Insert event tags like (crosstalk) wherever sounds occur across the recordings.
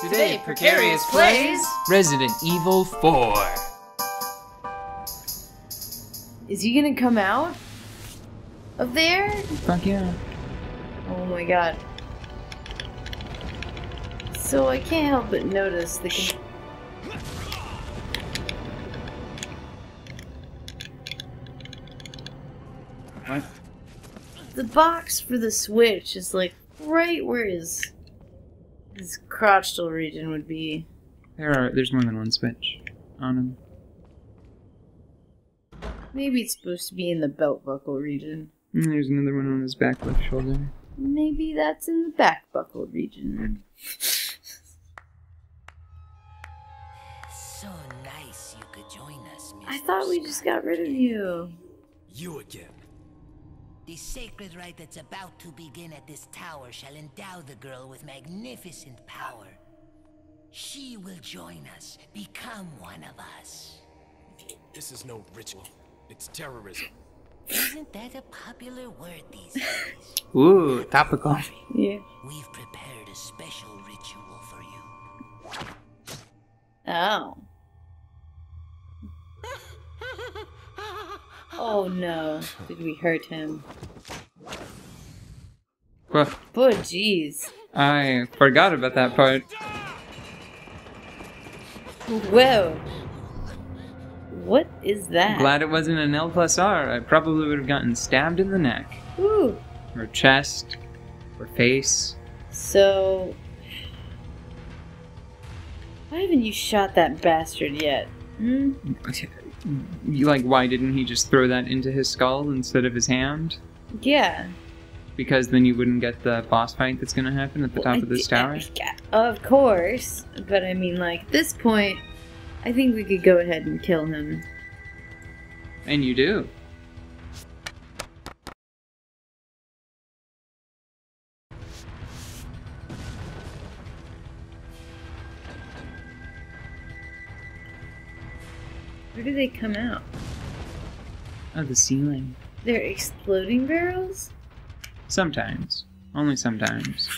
Today, Precarious plays Resident Evil 4. Is he gonna come out of there? Fuck yeah. Oh my god. So I can't help but notice the. Con- What? the box for the Switch is like right where his his crotchal region would be. There are. There's more than one switch on him. Maybe it's supposed to be in the belt buckle region. And there's another one on his back left shoulder. Maybe that's in the back buckle region. So nice you could join us, Mr. I thought we just got rid of you. You again. The sacred rite that's about to begin at this tower shall endow the girl with magnificent power. She will join us, become one of us. This is no ritual. It's terrorism. Isn't that a popular word these days? (laughs) Ooh, topical. Yeah. We've prepared a special ritual for you. Oh. Oh no. Did we hurt him? Well, Oh jeez. I forgot about that part. Whoa. What is that? Glad it wasn't an L plus R. I probably would have gotten stabbed in the neck, Ooh. or chest, or face. So. Why haven't you shot that bastard yet? Hmm? Like, why didn't he just throw that into his skull instead of his hand? Yeah. Because then you wouldn't get the boss fight that's gonna happen at the top of this tower. Of course. But I mean, like, at this point, I think we could go ahead and kill him. And you do. Where do they come out? Of the ceiling. They're exploding barrels? Sometimes. Only sometimes.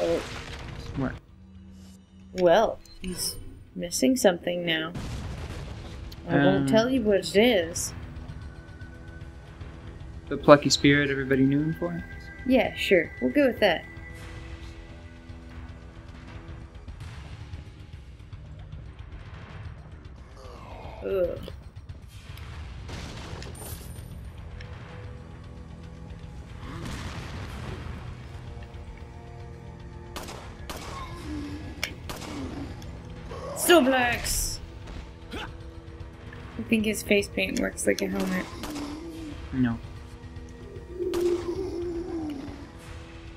Oh, What? well, he's missing something now. I Um, won't tell you what it is. The plucky spirit everybody knew him for? Yeah, sure. We'll go with that. Ugh. Blacks. I think his face paint works like a helmet. No.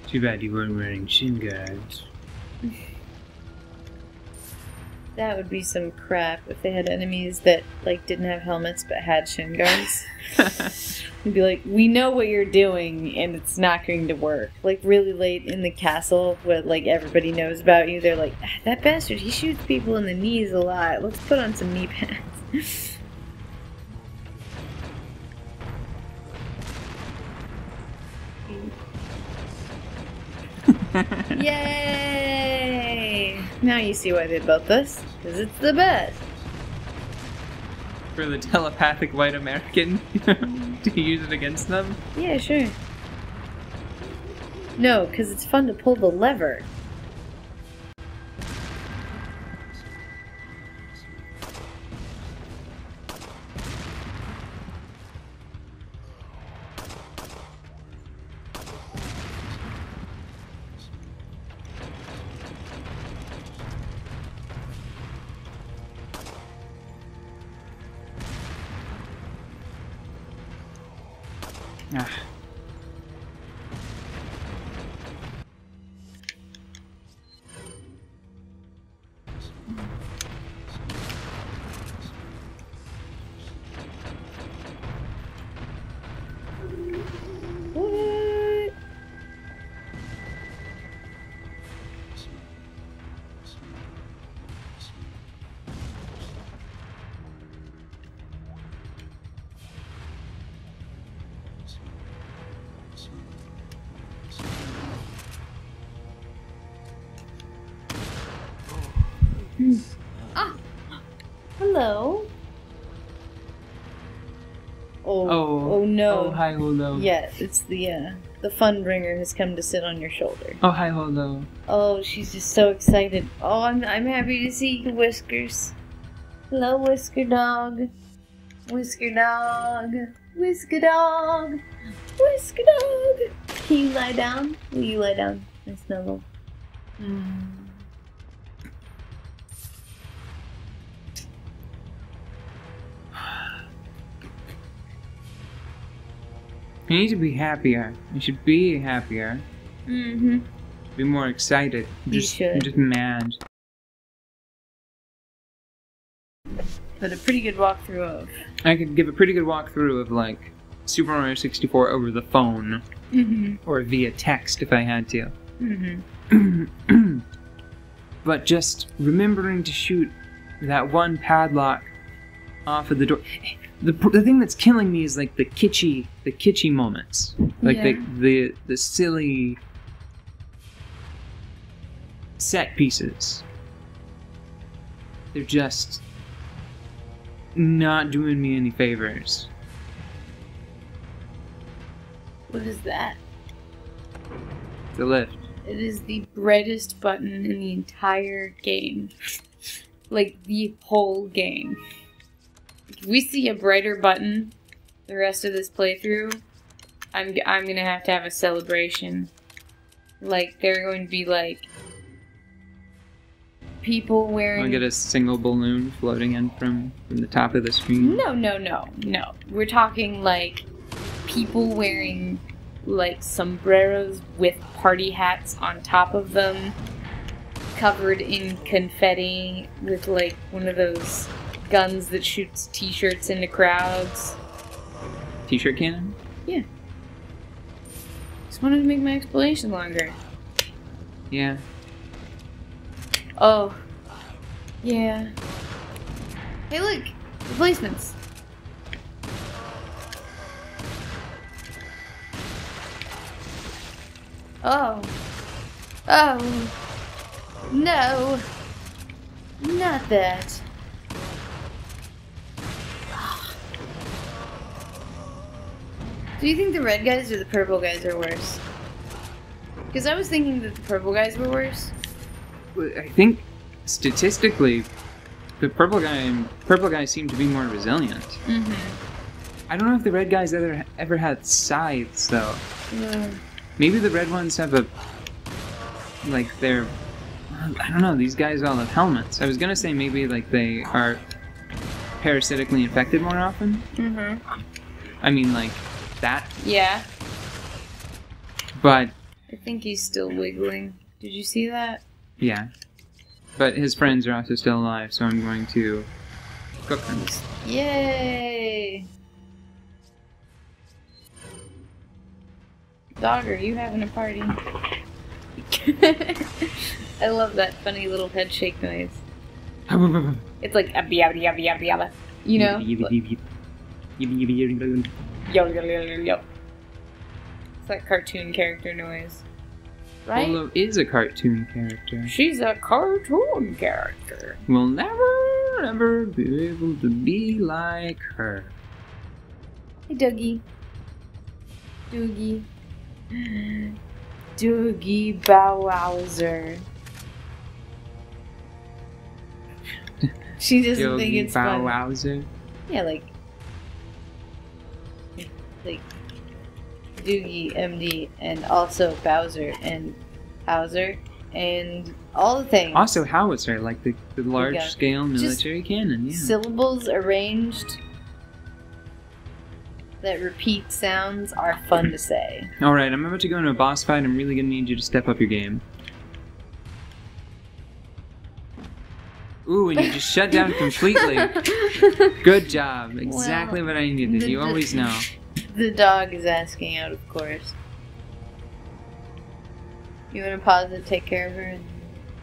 Too bad you weren't wearing shin guards. That would be some crap if they had enemies that like didn't have helmets but had shin guards. (laughs) You'd be like, we know what you're doing and it's not going to work. Like really late in the castle where like everybody knows about you, they're like, "Ah, that bastard, he shoots people in the knees a lot. Let's put on some knee pads. (laughs) (laughs) Yay! Now you see why they built this. Because it's the best. For the telepathic white American (laughs) to use it against them? Yeah, sure. No, because it's fun to pull the lever. Ah. Hello. Oh. Oh. Oh no. Oh, hi, Holo. Yeah, it's the uh, the fun bringer has come to sit on your shoulder. Oh, hi, Holo. Oh, she's just so excited. Oh, I'm I'm happy to see you, Whiskers. Hello, Whisker Dog. Whisker Dog. Whisker Dog. Whisker Dog. Can you lie down? Will you lie down? I snuggle. Mm. You need to be happier. You should be happier. Mm-hmm. Be more excited. You Just, should. just mad. But a pretty good walkthrough of. I could give a pretty good walkthrough of like Super Mario 64 over the phone Mm-hmm. or via text if I had to. Mm-hmm. (clears throat) but just remembering to shoot that one padlock off of the door. The, the thing that's killing me is like the kitschy, the kitschy moments, like the the the silly set pieces. They're just not doing me any favors. What is that? The lift. It is the brightest button in the entire game. Like the whole game. If we see a brighter button the rest of this playthrough, I'm I'm gonna have to have a celebration. Like they're going to be like people wearing. I'll wearing. get a single balloon floating in from from the top of the screen. No, no, no, no. We're talking like people wearing like sombreros with party hats on top of them, covered in confetti, with like one of those guns that shoots t shirts into crowds. T-shirt cannon. Yeah. Just wanted to make my explanation longer. Yeah. Oh. Yeah. Hey, look! Replacements! Oh. Oh. No. Not that. Do you think the red guys or the purple guys are worse? Because I was thinking that the purple guys were worse. I think statistically, the purple guy purple guys seem to be more resilient. Mm-hmm. I don't know if the red guys ever ever had scythes though. Mm. Maybe the red ones have a like they're I don't know. These guys all have helmets. I was gonna say maybe like they are parasitically infected more often. Mm-hmm. I mean like that, Yeah. but I think he's still wiggling. Did you see that? yeah. But his friends are also still alive, so I'm going to cook them. Yay! Dog, are you having a party? I love that funny little head shake noise. It's like abby. You know? Yo yo yo yo yo. It's that cartoon character noise. Right? Polo is a cartoon character. She's a cartoon character. We'll never, ever be able to be like her. Hey, Dougie. Doogie. Doogie (gasps) Bowwowser. (laughs) She doesn't think it's Bow fun. Wowzer. Yeah, like, like Doogie MD and also Bowser and Howser and all the things. Also howitzer, like the, the large got- scale just military cannon. Yeah. Syllables arranged that repeat sounds are fun to say. (clears throat) Alright, I'm about to go into a boss fight. I'm really gonna need you to step up your game. Ooh, and you just shut down (laughs) completely. Good job. Exactly what I needed. You always know. The dog is asking out, of course. You want to pause it, take care of her?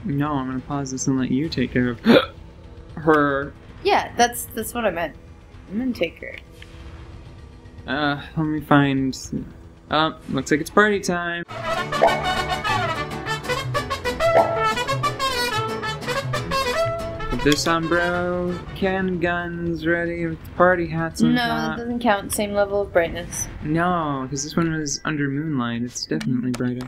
No, I'm gonna pause this and let you take care of (gasps) her. Yeah, that's that's what I meant. I'm gonna take her. Uh, let me find. Oh, looks like it's party time. The sombrero, can guns ready with party hats on No, it top. doesn't count. Same level of brightness. No, because this one was under moonlight. It's definitely brighter.